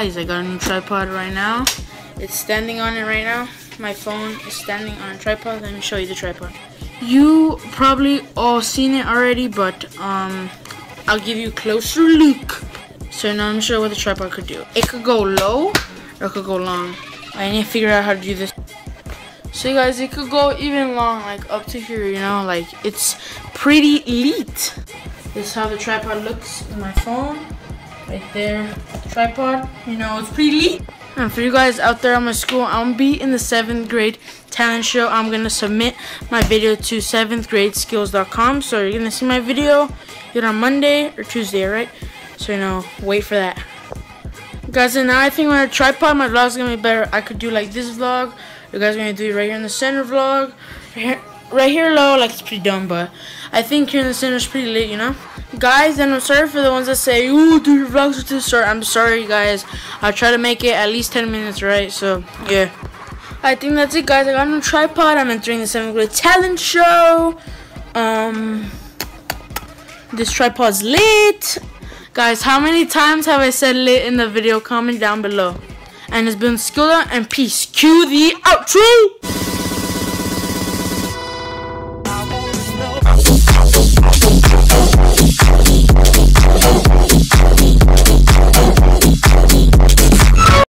Guys, I got a new tripod right now. It's standing on it right now. My phone is standing on a tripod. Let me show you the tripod. You probably all seen it already, but um, I'll give you a closer look. So now I'm sure what the tripod could do. It could go low or it could go long. I need to figure out how to do this. So you guys, it could go even long, like up to here, you know, like it's pretty elite. This is how the tripod looks in my phone. Right there, tripod, you know, it's pretty elite. And for you guys out there on my school, I'm gonna be in the seventh grade talent show. I'm gonna submit my video to seventhgradeskills.com. So you're gonna see my video either on Monday or Tuesday, right? So you know, wait for that. Guys, and now I think with a tripod, my vlog's gonna be better. I could do like this vlog. You guys are gonna do it right here in the center vlog. Right here, right here low, like it's pretty dumb, but I think here in the center is pretty lit, you know? Guys, and I'm sorry for the ones that say, ooh, do your vlogs are too short. I'm sorry, you guys. I'll try to make it at least 10 minutes, right? So, yeah. I think that's it, guys. I got a tripod. I'm entering the 7th grade talent show. Um, this tripod's lit. Guys, how many times have I said lit in the video? Comment down below. And it's been Skilla and peace. Cue the outro!